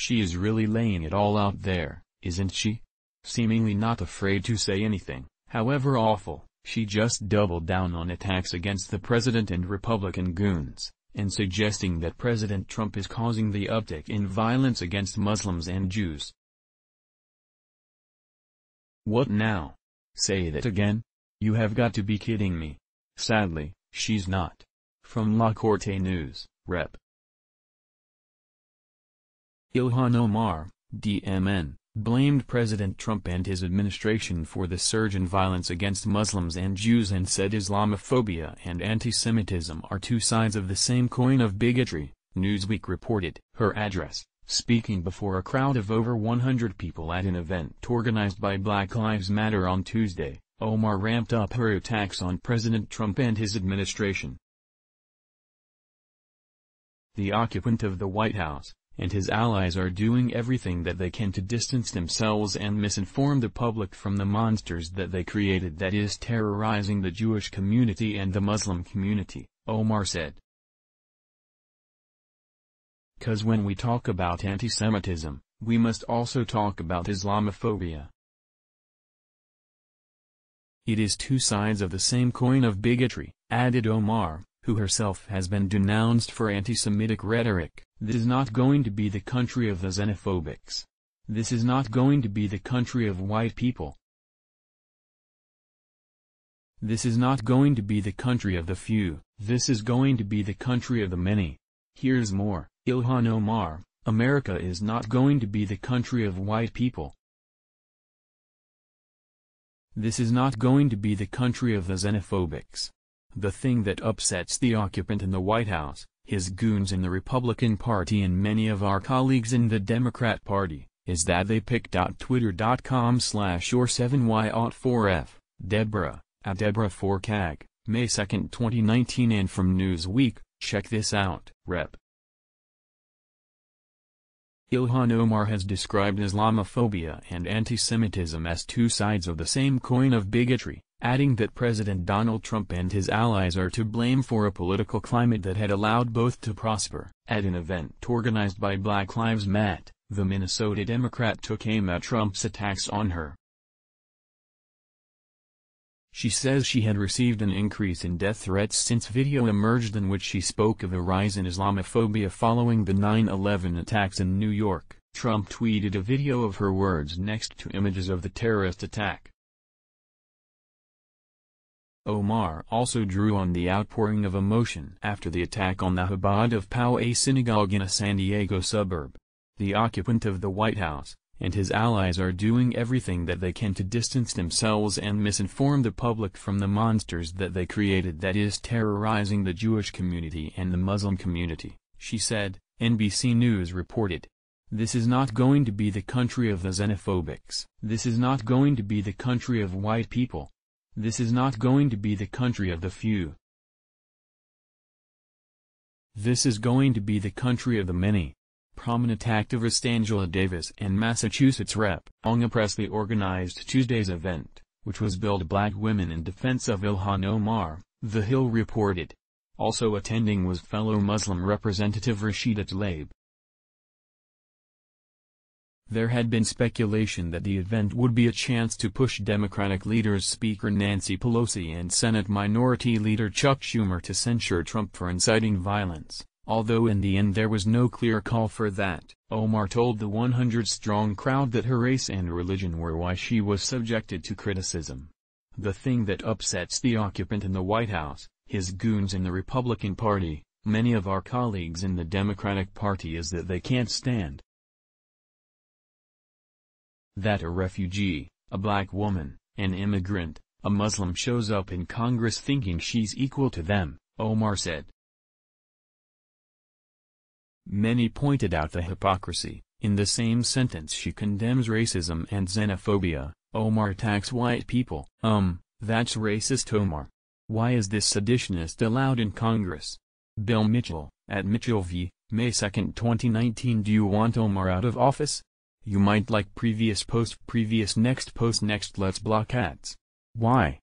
She is really laying it all out there, isn't she? Seemingly not afraid to say anything, however awful, she just doubled down on attacks against the president and Republican goons, and suggesting that President Trump is causing the uptick in violence against Muslims and Jews. What now? Say that again? You have got to be kidding me. Sadly, she's not. From LaCorte News, Rep. Ilhan Omar, DMN, blamed President Trump and his administration for the surge in violence against Muslims and Jews and said Islamophobia and anti-Semitism are two sides of the same coin of bigotry, Newsweek reported. Her address, speaking before a crowd of over 100 people at an event organized by Black Lives Matter on Tuesday, Omar ramped up her attacks on President Trump and his administration. The occupant of the White House, and his allies are doing everything that they can to distance themselves and misinform the public from the monsters that they created that is terrorizing the Jewish community and the Muslim community, Omar said. Cause when we talk about anti-Semitism, we must also talk about Islamophobia. It is two sides of the same coin of bigotry, added Omar, who herself has been denounced for anti-Semitic rhetoric. This is not going to be the country of the xenophobics. This is not going to be the country of white people. This is not going to be the country of the few. This is going to be the country of the many. Here's more, Ilhan Omar, America is not going to be the country of white people. This is not going to be the country of the xenophobics. The thing that upsets the occupant in the White House, his goons in the Republican Party and many of our colleagues in the Democrat Party, is that they picked out twitter.com slash or 7y04f, Deborah, at Deborah4cag, May 2, 2019 and from Newsweek, check this out, Rep. Ilhan Omar has described Islamophobia and anti-Semitism as two sides of the same coin of bigotry adding that President Donald Trump and his allies are to blame for a political climate that had allowed both to prosper. At an event organized by Black Lives Matter, the Minnesota Democrat took aim at Trump's attacks on her. She says she had received an increase in death threats since video emerged in which she spoke of a rise in Islamophobia following the 9-11 attacks in New York. Trump tweeted a video of her words next to images of the terrorist attack. Omar also drew on the outpouring of emotion after the attack on the Chabad of Poway synagogue in a San Diego suburb. The occupant of the White House, and his allies are doing everything that they can to distance themselves and misinform the public from the monsters that they created that is terrorizing the Jewish community and the Muslim community, she said, NBC News reported. This is not going to be the country of the xenophobics. This is not going to be the country of white people. This is not going to be the country of the few. This is going to be the country of the many. Prominent activist Angela Davis and Massachusetts Rep. Ayanna Pressley organized Tuesday's event, which was billed Black Women in Defense of Ilhan Omar, The Hill reported. Also attending was fellow Muslim Representative Rashida Tlaib. There had been speculation that the event would be a chance to push Democratic leaders Speaker Nancy Pelosi and Senate Minority Leader Chuck Schumer to censure Trump for inciting violence, although in the end there was no clear call for that. Omar told the 100-strong crowd that her race and religion were why she was subjected to criticism. The thing that upsets the occupant in the White House, his goons in the Republican Party, many of our colleagues in the Democratic Party is that they can't stand that a refugee, a black woman, an immigrant, a Muslim shows up in Congress thinking she's equal to them, Omar said. Many pointed out the hypocrisy. In the same sentence she condemns racism and xenophobia, Omar attacks white people. Um, that's racist Omar. Why is this seditionist allowed in Congress? Bill Mitchell, at Mitchell v. May 2, 2019 Do you want Omar out of office? You might like previous post previous next post next let's block ads. Why?